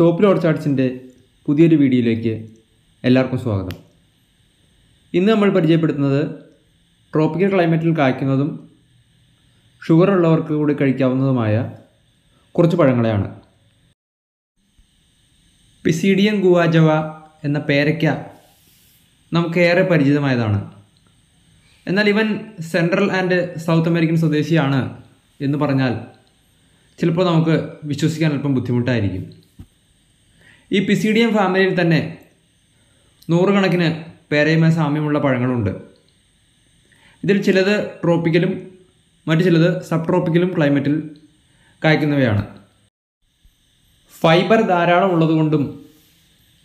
സ്റ്റോപ്പിൽ ചാർട്ട്സിന്റെ പുതിയൊരു വീഡിയോയിലേക്ക് എല്ലാവർക്കും സ്വാഗതം. ഇന്ന് നമ്മൾ പരിചയപ്പെടുത്തുന്നത് ട്രോപ്പിക്കൽ ക്ലൈമറ്റിൽ കായ്ക്കുന്നതും ഷുഗർ ഉള്ളവർക്ക് കൂടി കഴിക്കാവുന്നതുമായ കുറച്ച് പഴങ്ങളെയാണ്. പിസീഡിയം ഗുവാജവ എന്ന പേരയ്ക്ക നമുക്കേറെ പരിചിതമായതാണ്. എന്നാൽ ഇവൻ സെൻട്രൽ ആൻഡ് സൗത്ത് അമേരിക്കൻ സ്വദേശിയാണ് എന്ന് പറഞ്ഞാൽ ചിലപ്പോൾ നമുക്ക് വിശ്വസിക്കാൻ അല്പം ബുദ്ധിമുട്ടായിരിക്കും. ഈ പിസിഡിയം ഫാമിലിയിൽ തന്നെ നൂറുകണക്കിന് പേരയുമായി സാമ്യമുള്ള പഴങ്ങളുണ്ട്. ഇതിൽ ചിലത് ട്രോപ്പിക്കലും മറ്റു ചിലത് സബ് ട്രോപ്പിക്കലും ക്ലൈമറ്റിൽ കായ്ക്കുന്നവയാണ്. ഫൈബർ ധാരാളം ഉള്ളതുകൊണ്ടും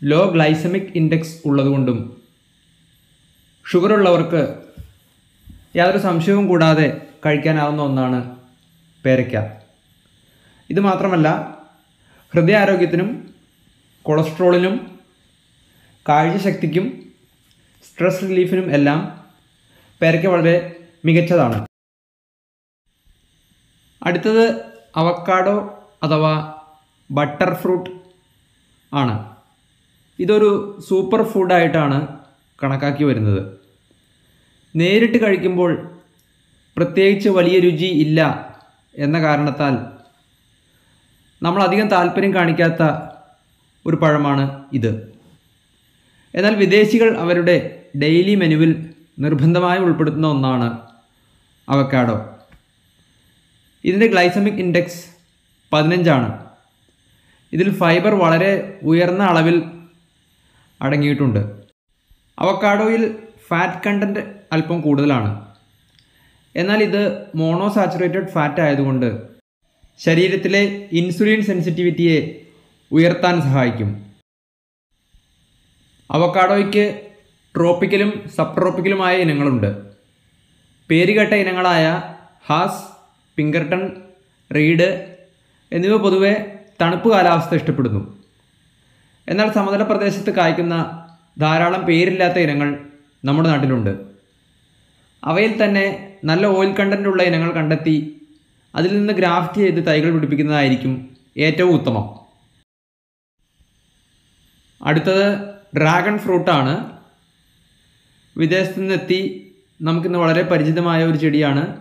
ലോ ഗ്ലൈസമിക് ഇൻഡെക്സ് ഉള്ളതുകൊണ്ടും ഷുഗർ ഉള്ളവർക്ക് യാതൊരു സംശയവും കൂടാതെ കഴിക്കാനാവുന്ന ഒന്നാണ് പേരയ്ക്ക. ഇത് മാത്രമല്ല ഹൃദയാരോഗ്യത്തിനും കൊളസ്ട്രോളിനും കാഴ്ചശക്തിക്കും സ്ട്രെസ് റിലീഫിനും എല്ലാം പേരയ്ക്ക വളരെ മികച്ചതാണ്. അടുത്തത് അവക്കാഡോ അഥവാ ബട്ടർ ഫ്രൂട്ട് ആണ്. ഇതൊരു സൂപ്പർ ഫുഡായിട്ടാണ് കണക്കാക്കി വരുന്നത്. നേരിട്ട് കഴിക്കുമ്പോൾ പ്രത്യേകിച്ച് വലിയ രുചി ഇല്ല എന്ന കാരണത്താൽ നമ്മൾ അധികം താല്പര്യം കാണിക്കാത്ത ഒരു പഴമാണ് ഇത്. എന്നാൽ വിദേശികൾ അവരുടെ ഡെയിലി മെനുവിൽ നിർബന്ധമായി ഉൾപ്പെടുത്തുന്ന ഒന്നാണ് അവക്കാഡോ. ഇതിന്റെ ഗ്ലൈസമിക് ഇൻഡെക്സ് പതിനഞ്ചാണ്. ഇതിൽ ഫൈബർ വളരെ ഉയർന്ന അളവിൽ അടങ്ങിയിട്ടുണ്ട്. അവക്കാഡോയിൽ ഫാറ്റ് കണ്ടന്റ് അല്പം കൂടുതലാണ്. എന്നാൽ ഇത് മോണോ സാച്ചുറേറ്റഡ് ഫാറ്റ് ആയതുകൊണ്ട് ശരീരത്തിലെ ഇൻസുലിൻ സെൻസിറ്റിവിറ്റിയെ ഉയർത്താൻ സഹായിക്കും. അവക്കാഡോയ്ക്ക് ട്രോപ്പിക്കലും സബ് ട്രോപ്പിക്കലുമായ ഇനങ്ങളുണ്ട്. പേരുകേട്ട ഇനങ്ങളായ ഹാസ് പിങ്കർട്ടൺ റീഡ് എന്നിവ പൊതുവെ തണുപ്പ് കാലാവസ്ഥ ഇഷ്ടപ്പെടുന്നു. എന്നാൽ സമതല പ്രദേശത്ത് കായ്ക്കുന്ന ധാരാളം പേരില്ലാത്ത ഇനങ്ങൾ നമ്മുടെ നാട്ടിലുണ്ട്. അവയിൽ തന്നെ നല്ല ഓയിൽ കണ്ടന്റ് ഉള്ള ഇനങ്ങൾ കണ്ടെത്തി അതിൽ നിന്ന് ഗ്രാഫ്റ്റ് ചെയ്ത് തൈകൾ പിടിപ്പിക്കുന്നതായിരിക്കും ഏറ്റവും ഉത്തമം. അടുത്തത് ഡ്രാഗൺ ഫ്രൂട്ടാണ് വിദേശത്തു നിന്നെത്തി നമുക്കിന്ന് വളരെ പരിചിതമായ ഒരു ചെടിയാണ്.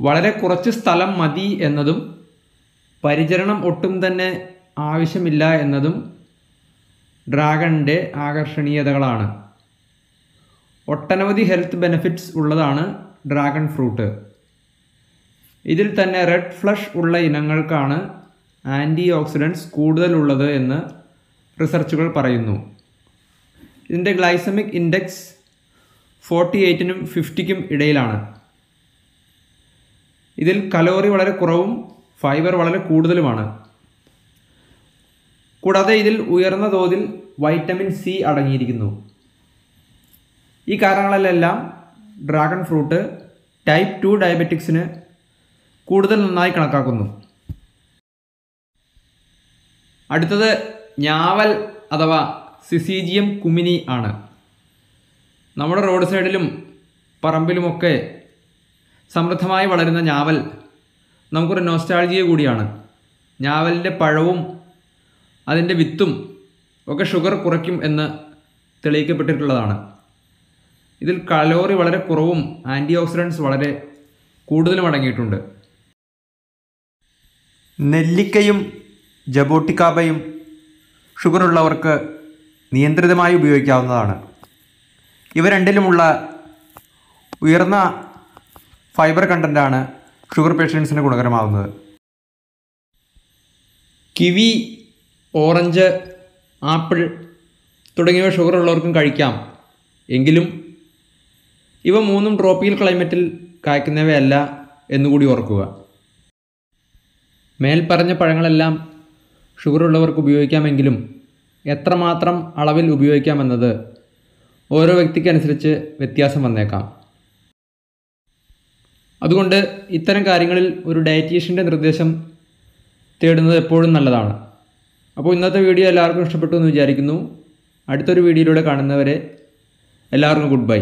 വളരെ കുറച്ച് സ്ഥലം മതി എന്നതും പരിചരണം ഒട്ടും തന്നെ ആവശ്യമില്ല എന്നതും ഡ്രാഗണിന്റെ ആകർഷണീയതകളാണ്. ഒട്ടനവധി ഹെൽത്ത് ബെനിഫിറ്റ്സ് ഉള്ളതാണ് ഡ്രാഗൺ ഫ്രൂട്ട്. ഇതിൽ തന്നെ റെഡ് ഫ്ലഷ് ഉള്ള ഇനങ്ങൾക്കാണ് ആന്റി ഓക്സിഡൻസ് കൂടുതലുള്ളത് എന്ന് റിസർച്ചുകൾ പറയുന്നു. ഇതിന്റെ ഗ്ലൈസമിക് ഇൻഡെക്സ് ഫോർട്ടി എയ്റ്റിനും ഫിഫ്റ്റിക്കും ഇടയിലാണ്. ഇതിൽ കലോറി വളരെ കുറവും ഫൈബർ വളരെ കൂടുതലുമാണ്. കൂടാതെ ഇതിൽ ഉയർന്ന തോതിൽ വൈറ്റമിൻ സി അടങ്ങിയിരിക്കുന്നു. ഈ കാരണങ്ങളിലെല്ലാം ഡ്രാഗൺ ഫ്രൂട്ട് ടൈപ്പ് ടു ഡയബറ്റിക്സിന് കൂടുതൽ നന്നായി കണക്കാക്കുന്നു. അടുത്തത് ഞാവൽ അഥവാ സിസിജിയം കുമിനി ആണ്. നമ്മുടെ റോഡ് സൈഡിലും പറമ്പിലുമൊക്കെ സമൃദ്ധമായി വളരുന്ന ഞാവൽ നമുക്കൊരു നോസ്റ്റാൾജിയ കൂടിയാണ്. ഞാവലിന്റെ പഴവും അതിന്റെ വിത്തും ഒക്കെ ഷുഗർ കുറയ്ക്കും എന്ന് തെളിയിക്കപ്പെട്ടിട്ടുള്ളതാണ്. ഇതിൽ കലോറി വളരെ കുറവും ആന്റി ഓക്സിഡൻസ് വളരെ കൂടുതലും അടങ്ങിയിട്ടുണ്ട്. നെല്ലിക്കയും ജബോട്ടിക്കാബയും ഷുഗറുള്ളവർക്ക് നിയന്ത്രിതമായി ഉപയോഗിക്കാവുന്നതാണ്. ഇവ രണ്ടിലുമുള്ള ഉയർന്ന ഫൈബർ കണ്ടന്റാണ് ഷുഗർ പേഷ്യൻസിന് ഗുണകരമാവുന്നത്. കിവി ഓറഞ്ച് ആപ്പിൾ തുടങ്ങിയവ ഷുഗർ ഉള്ളവർക്കും കഴിക്കാം. എങ്കിലും ഇവ മൂന്നും ട്രോപ്പിക്കൽ ക്ലൈമറ്റിൽ കായ്ക്കുന്നവയല്ല എന്നുകൂടി ഓർക്കുക. മേൽപ്പറഞ്ഞ പഴങ്ങളെല്ലാം ഷുഗർ ഉള്ളവർക്ക് ഉപയോഗിക്കാമെങ്കിലും എത്രമാത്രം അളവിൽ ഉപയോഗിക്കാമെന്നത് ഓരോ വ്യക്തിക്കനുസരിച്ച് വ്യത്യാസം വന്നേക്കാം. അതുകൊണ്ട് ഇത്തരം കാര്യങ്ങളിൽ ഒരു ഡയറ്റീഷ്യന്റെ നിർദ്ദേശം തേടുന്നത് എപ്പോഴും നല്ലതാണ്. അപ്പോൾ ഇന്നത്തെ വീഡിയോ എല്ലാവർക്കും ഇഷ്ടപ്പെട്ടു എന്ന് വിചാരിക്കുന്നു. അടുത്തൊരു വീഡിയോയിലൂടെ കാണുന്നവരെ എല്ലാവർക്കും ഗുഡ് ബൈ.